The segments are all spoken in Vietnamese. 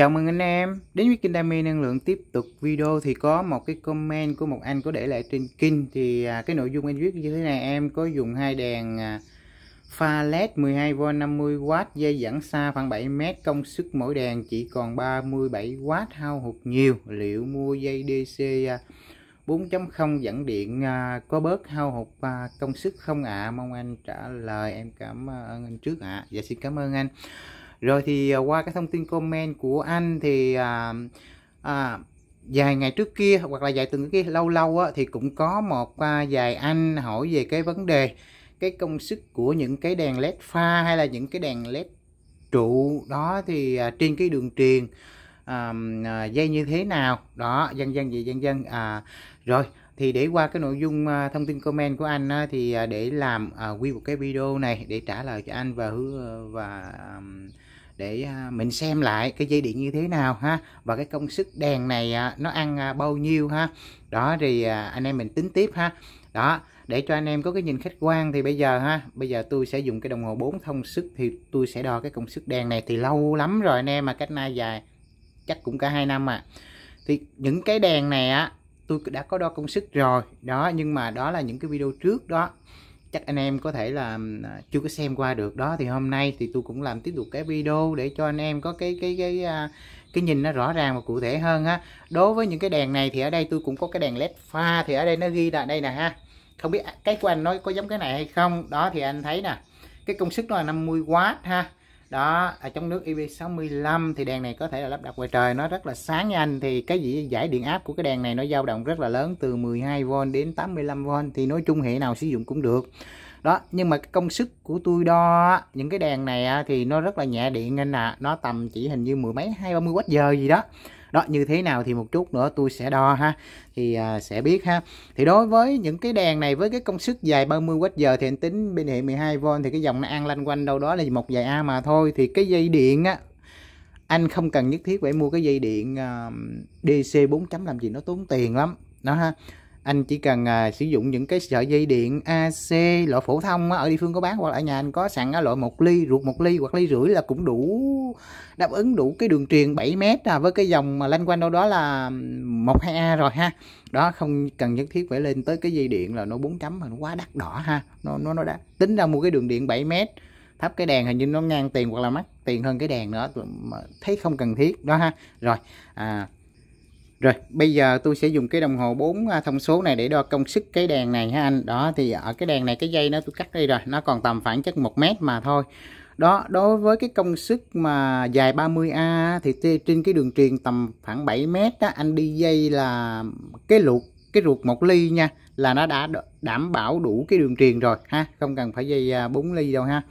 Chào mừng anh em. Đến với kênh Đam mê năng lượng tiếp tục video thì có một cái comment của một anh có để lại trên kênh. Thì à, cái nội dung anh viết như thế này. Em có dùng hai đèn à, pha led 12V 50W dây dẫn xa khoảng 7m công suất mỗi đèn chỉ còn 37W hao hụt nhiều. Liệu mua dây DC à, 4.0 dẫn điện à, có bớt hao hụt à, công suất không ạ? À? mong anh trả lời. Em cảm ơn anh trước ạ. À. dạ xin cảm ơn anh rồi thì à, qua cái thông tin comment của anh thì à, à, vài ngày trước kia hoặc là vài tuần kia lâu lâu á, thì cũng có một à, vài anh hỏi về cái vấn đề cái công suất của những cái đèn led pha hay là những cái đèn led trụ đó thì à, trên cái đường truyền à, à, dây như thế nào? Đó dân dân gì dân dân à, rồi thì để qua cái nội dung à, thông tin comment của anh á, thì à, để làm à, quy một cái video này để trả lời cho anh và hứa và à, để à, mình xem lại cái dây điện như thế nào ha, và cái công suất đèn này à, nó ăn à, bao nhiêu ha. Đó, thì anh em mình tính tiếp ha. Đó, để cho anh em có cái nhìn khách quan thì bây giờ ha, bây giờ tôi sẽ dùng cái đồng hồ 4 thông sức thì tôi sẽ đo cái công suất đèn này thì lâu lắm rồi anh em, mà cách nay dài chắc cũng cả hai năm à. Thì những cái đèn này á, tôi đã có đo công suất rồi, đó, nhưng mà đó là những cái video trước đó chắc anh em có thể là à, chưa có xem qua được. Đó thì hôm nay thì tôi cũng làm tiếp tục cái video để cho anh em có cái cái cái cái, cái nhìn nó rõ ràng và cụ thể hơn ha. Đối với những cái đèn này thì ở đây tôi cũng có cái đèn led pha thì ở đây nó ghi là đây nè ha. Không biết à, cái của anh nói có giống cái này hay không? Đó thì anh thấy nè cái công suất nó là 50W ha đó, ở trong nước IP65 thì đèn này có thể là lắp đặt ngoài trời. Nó rất là sáng nha anh. Thì cái gì, giải điện áp của cái đèn này nó dao động rất là lớn, từ 12V đến 85V thì nói chung hệ nào sử dụng cũng được. Đó, nhưng mà cái công suất của tôi đo những cái đèn này thì nó rất là nhẹ điện anh à nó tầm chỉ hình như mười mấy, hai ba mươi watt giờ gì đó đó như thế nào thì một chút nữa tôi sẽ đo ha. Thì à, sẽ biết ha. Thì đối với những cái đèn này với cái công suất dài 30 watt giờ thì anh tính bên hệ 12V thì cái dòng nó ăn lanh quanh đâu đó là một vài A mà thôi. Thì cái dây điện á anh không cần nhất thiết phải mua cái dây điện uh, DC 4 chấm làm gì nó tốn tiền lắm. Đó ha anh chỉ cần à, sử dụng những cái sợi dây điện AC loại phổ thông á, ở địa phương có bán hoặc là ở nhà anh có sẵn á, loại một ly ruột một ly hoặc ly rưỡi là cũng đủ đáp ứng đủ cái đường truyền 7 mét à, với cái dòng mà lanh quanh đâu đó là một hai a rồi ha. Đó không cần nhất thiết phải lên tới cái dây điện là nó 4 chấm mà nó quá đắt đỏ ha. Nó nó nó đã tính ra mua cái đường điện 7 mét thắp cái đèn hình như nó ngang tiền hoặc là mắc tiền hơn cái đèn nữa mà thấy không cần thiết đó ha. Rồi à rồi bây giờ tôi sẽ dùng cái đồng hồ 4 à, thông số này để đo công suất cái đèn này ha anh. Đó thì ở cái đèn này cái dây nó tôi cắt đi rồi, nó còn tầm khoảng chất 1 mét mà thôi. Đó, đối với cái công suất mà dài 30A thì trên cái đường truyền tầm khoảng 7 mét á, anh đi dây là cái luộc cái ruột một ly nha là nó đã đảm bảo đủ cái đường truyền rồi ha, không cần phải dây à, 4 ly đâu ha.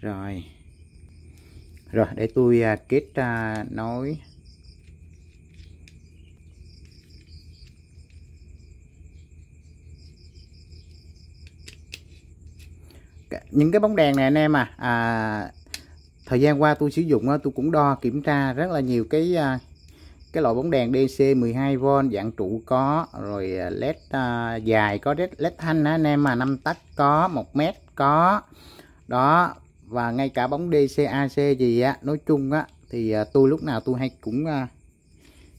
Rồi. Rồi để tôi à, kết nối những cái bóng đèn này anh em à, à thời gian qua tôi sử dụng tôi cũng đo kiểm tra rất là nhiều cái à, cái loại bóng đèn DC 12V dạng trụ có rồi à, led uh, dài có led, led thanh anh em mà 5 tách có 1 mét có. Đó và ngay cả bóng DC AC gì á nói chung á thì tôi lúc nào tôi hay cũng uh,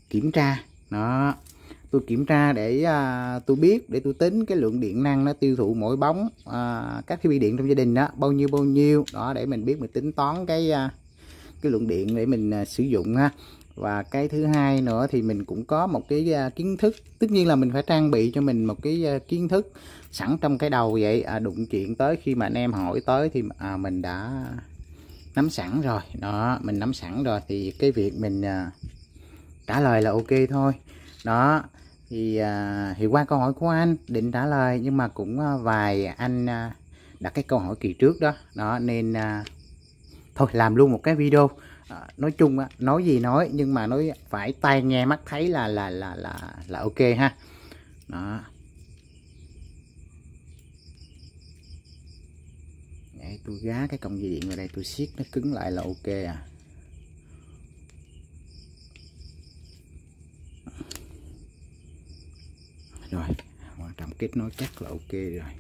kiểm tra. Đó tôi kiểm tra để à, tôi biết để tôi tính cái lượng điện năng nó tiêu thụ mỗi bóng à, các thiết bị điện trong gia đình đó bao nhiêu bao nhiêu. Đó để mình biết mình tính toán cái à, cái lượng điện để mình à, sử dụng ha. Và cái thứ hai nữa thì mình cũng có một cái à, kiến thức tất nhiên là mình phải trang bị cho mình một cái à, kiến thức sẵn trong cái đầu vậy. À, đụng chuyện tới khi mà anh em hỏi tới thì à, mình đã nắm sẵn rồi. Đó mình nắm sẵn rồi thì cái việc mình à, trả lời là ok thôi. Đó thì à, thì qua câu hỏi của anh định trả lời nhưng mà cũng à, vài anh à, đặt cái câu hỏi kỳ trước đó. Đó nên à, thôi làm luôn một cái video. À, nói chung á, nói gì nói nhưng mà nói phải tai nghe mắt thấy là là là là là ok ha. Đó. Để tôi gá cái công dây điện vào đây tôi siết nó cứng lại là ok à rồi quan trọng kết nối chắc là ok rồi.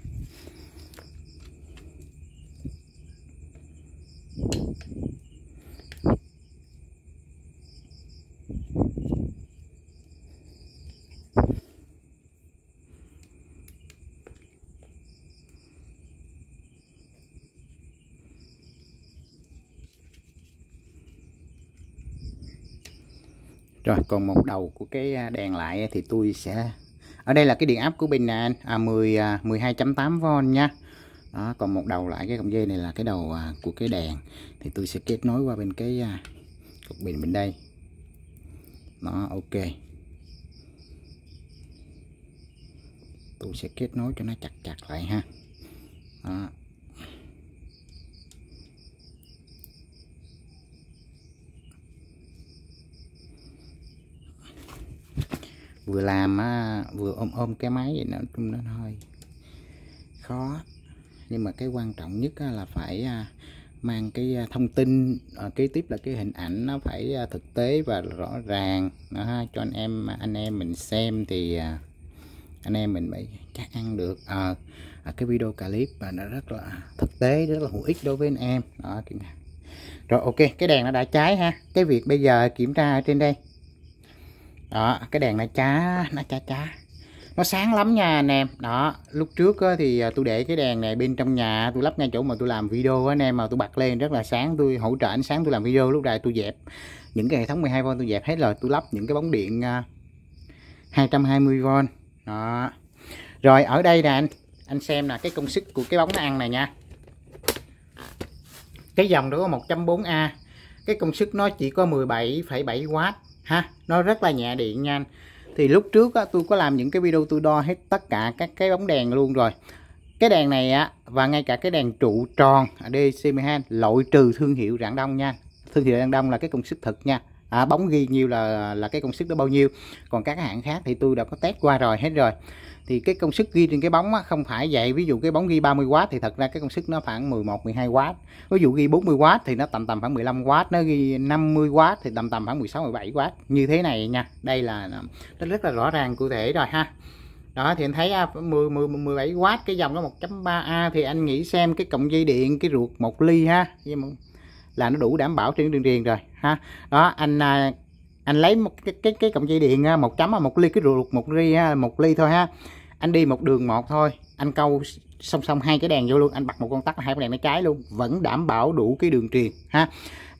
Rồi, còn một đầu của cái à, đèn lại thì tôi sẽ ở đây là cái điện áp của pin nè anh. À, 10 12.8V à, nha. Đó còn một đầu lại cái cọng dây này là cái đầu à, của cái đèn. Thì tôi sẽ kết nối qua bên cái à, cục pin bên đây. Nó ok. Tôi sẽ kết nối cho nó chặt chặt lại ha. Đó. Vừa làm á, vừa ôm ôm cái máy vậy nó chung nó hơi khó. Nhưng mà cái quan trọng nhất là phải à, mang cái à, thông tin à, kế tiếp là cái hình ảnh nó phải à, thực tế và rõ ràng. Đó, cho anh em anh em mình xem thì à, anh em mình mới chắc ăn được. À, cái video clip và nó rất là thực tế rất là hữu ích đối với anh em. Đó rồi ok cái đèn nó đã cháy ha. Cái việc bây giờ kiểm tra ở trên đây đó cái đèn nó chá nó chá chá nó sáng lắm nha anh em. Đó lúc trước thì à, tôi để cái đèn này bên trong nhà tôi lắp ngay chỗ mà tôi làm video anh em mà tôi bật lên rất là sáng tôi hỗ trợ ánh sáng tôi làm video lúc này tôi dẹp. Những cái hệ thống 12V tôi dẹp hết rồi tôi lắp những cái bóng điện à, 220V đó. Rồi ở đây nè anh anh xem là cái công suất của cái bóng nó ăn này nha. Cái dòng đó có 1.4A cái công suất nó chỉ có 17,7W ha nó rất là nhẹ điện nha anh. Thì lúc trước á, tôi có làm những cái video tôi đo hết tất cả các cái bóng đèn luôn rồi. Cái đèn này á và ngay cả cái đèn trụ tròn DC12 loại trừ thương hiệu rạng đông nha. Thương hiệu rạng đông là cái công suất thực nha à, bóng ghi nhiêu là là cái công suất đó bao nhiêu. Còn các hãng khác thì tôi đã có test qua rồi hết rồi. Thì cái công suất ghi trên cái bóng á, không phải vậy. Ví dụ cái bóng ghi 30W thì thật ra cái công suất nó khoảng 11 12W ví dụ ghi 40W thì nó tầm tầm khoảng 15W nó ghi 50W thì tầm tầm khoảng 16 17W như thế này nha. Đây là nó rất là rõ ràng cụ thể rồi ha. Đó thì anh thấy 10, 10 17W cái dòng nó 1.3A thì anh nghĩ xem cái cọng dây điện cái ruột 1 ly ha là nó đủ đảm bảo trên đường truyền rồi, ha. Đó, anh à, anh lấy một cái cái cái cọng dây điện à, một chấm à, một ly, cái ruột, một ly một ly thôi, ha. Anh đi một đường một thôi, anh câu song song hai cái đèn vô luôn, anh bật một con tắt hai cái đèn nó cháy luôn, vẫn đảm bảo đủ cái đường truyền, ha.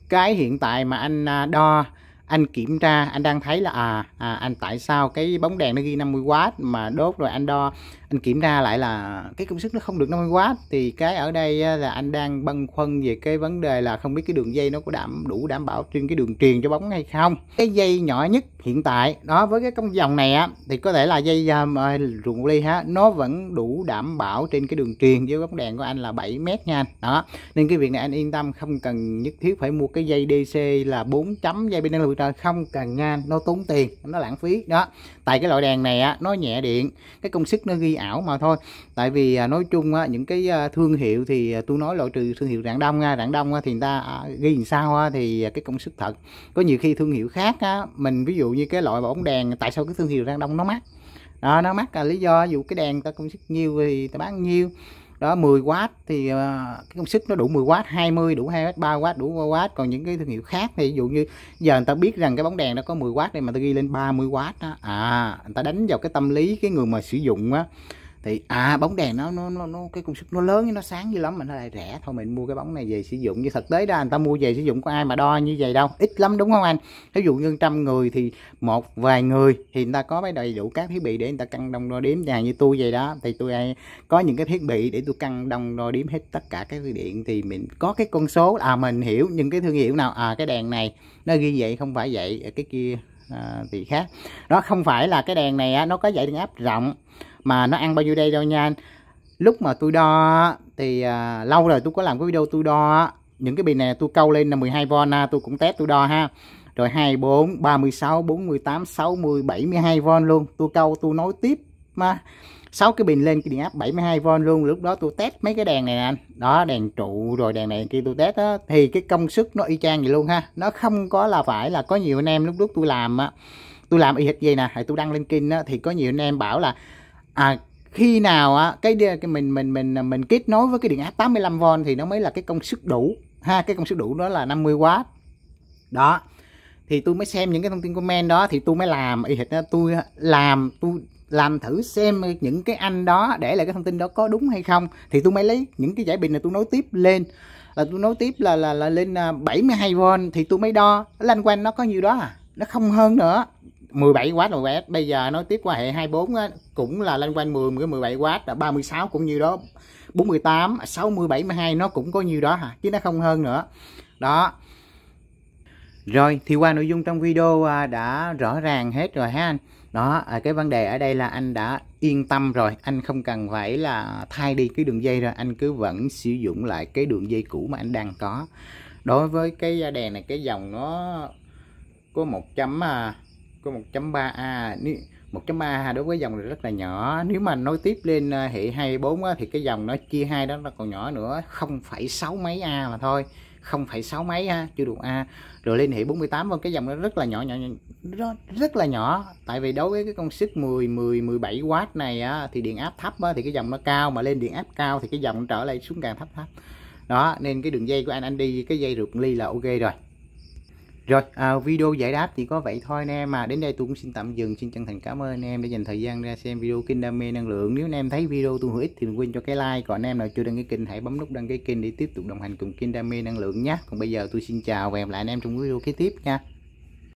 Cái hiện tại mà anh đo anh kiểm tra anh đang thấy là à, à anh tại sao cái bóng đèn nó ghi 50W mà đốt rồi anh đo anh kiểm tra lại là cái công suất nó không được 50W thì cái ở đây là anh đang băn khoăn về cái vấn đề là không biết cái đường dây nó có đảm đủ đảm bảo trên cái đường truyền cho bóng hay không. Cái dây nhỏ nhất hiện tại đó với cái công dòng này á thì có thể là dây uh, ruộng ly ha nó vẫn đủ đảm bảo trên cái đường truyền với bóng đèn của anh là 7 mét nha anh. Đó nên cái việc này anh yên tâm không cần nhất thiết phải mua cái dây DC là 4 chấm dây bên năng lượng Ờ, không cần nha nó tốn tiền nó lãng phí. Đó tại cái loại đèn này á nó nhẹ điện cái công suất nó ghi ảo mà thôi. Tại vì à, nói chung á, những cái à, thương hiệu thì à, tôi nói loại trừ thương hiệu rạng đông nha rạng đông thì người ta ghi làm sao thì cái công suất thật. Có nhiều khi thương hiệu khác á, mình ví dụ như cái loại bóng đèn tại sao cái thương hiệu rạng đông nó mắc? Đó, nó mắc là lý do ví dụ cái đèn ta công suất nhiêu thì ta bán nhiêu? Đó 10W thì uh, cái công suất nó đủ 10W 20 đủ 2W 3W đủ 3W còn những cái thương hiệu khác thì ví dụ như giờ người ta biết rằng cái bóng đèn nó có 10W đây mà ta ghi lên 30W đó. À người ta đánh vào cái tâm lý cái người mà sử dụng á thì à bóng đèn nó nó nó, nó cái công suất nó lớn nó sáng như lắm mà nó lại rẻ. Thôi mình mua cái bóng này về sử dụng. Như thực tế ra người ta mua về sử dụng có ai mà đo như vậy đâu. Ít lắm đúng không anh? Ví dụ như trăm người thì một vài người thì người ta có mấy đầy đủ các thiết bị để người ta cân đông đo đếm. Nhà như tôi vậy đó thì tôi có những cái thiết bị để tôi cân đông đo đếm hết tất cả các điện. Thì mình có cái con số à mình hiểu những cái thương hiệu nào. À cái đèn này nó ghi vậy không phải vậy cái kia à, thì khác. Đó không phải là cái đèn này á, nó có dãy điện áp rộng mà nó ăn bao nhiêu đây đâu nha anh? Lúc mà tôi đo thì à, lâu rồi tôi có làm cái video tôi đo những cái bình này tôi câu lên là 12V ha, à, tôi cũng test tôi đo ha. Rồi 24 36 48 60 72V luôn. Tôi câu tôi nối tiếp mà. Sáu cái bình lên cái điện áp 72V luôn. Lúc đó tôi test mấy cái đèn này nè anh. Đó đèn trụ rồi đèn này kia tôi test á. Thì cái công suất nó y chang vậy luôn ha. Nó không có là phải là có nhiều anh em lúc lúc tôi làm á. Tôi làm y hệt gì nè. Tôi đăng lên kinh á thì có nhiều anh em bảo là à khi nào á cái, cái mình mình mình mình kết nối với cái điện áp 85V thì nó mới là cái công suất đủ. Ha cái công suất đủ đó là 50W đó. Thì tôi mới xem những cái thông tin comment đó thì tôi mới làm y hệt tôi làm tôi làm thử xem những cái anh đó để lại cái thông tin đó có đúng hay không. Thì tôi mới lấy những cái giải bình này tôi nối tiếp lên. Là tôi nối tiếp là là, là lên à, 72V thì tôi mới đo lanh quanh nó có nhiêu đó à? Nó không hơn nữa. 17W là 17S bây giờ nói tiếp qua hệ 24 á, cũng là lên quanh 10 17W là 36 cũng như đó. 48 60 72 nó cũng có nhiêu đó hả? Chứ nó không hơn nữa. Đó. Rồi thì qua nội dung trong video à, đã rõ ràng hết rồi ha anh. Đó à, cái vấn đề ở đây là anh đã yên tâm rồi. Anh không cần phải là thay đi cái đường dây rồi. Anh cứ vẫn sử dụng lại cái đường dây cũ mà anh đang có. Đối với cái đèn này cái dòng nó có 100 có 1.3A nếu 1.3A đối với dòng này rất là nhỏ. Nếu mà nối tiếp lên à, hệ 24 á, thì cái dòng nó chia hai đó nó còn nhỏ nữa. 0,6 mấy A mà thôi. 0,6 mấy ha, chưa đủ A. Rồi lên hệ 48 vâng cái dòng nó rất là nhỏ nhỏ, nó rất là nhỏ. Tại vì đối với cái công suất 10 10 17W này á, thì điện áp thấp á, thì cái dòng nó cao. Mà lên điện áp cao thì cái dòng trở lại xuống càng thấp thấp. Đó nên cái đường dây của anh anh đi cái dây ruột ly là ok rồi rồi à, video giải đáp chỉ có vậy thôi anh em. Mà đến đây tôi cũng xin tạm dừng. Xin chân thành cảm ơn anh em đã dành thời gian ra xem video kinh đam mê năng lượng. Nếu anh em thấy video tôi hữu ích thì đừng quên cho cái like. Còn anh em nào chưa đăng ký kênh hãy bấm nút đăng ký kênh để tiếp tục đồng hành cùng kinh đam mê năng lượng nhé. Còn bây giờ tôi xin chào và hẹn lại anh em trong video kế tiếp nha.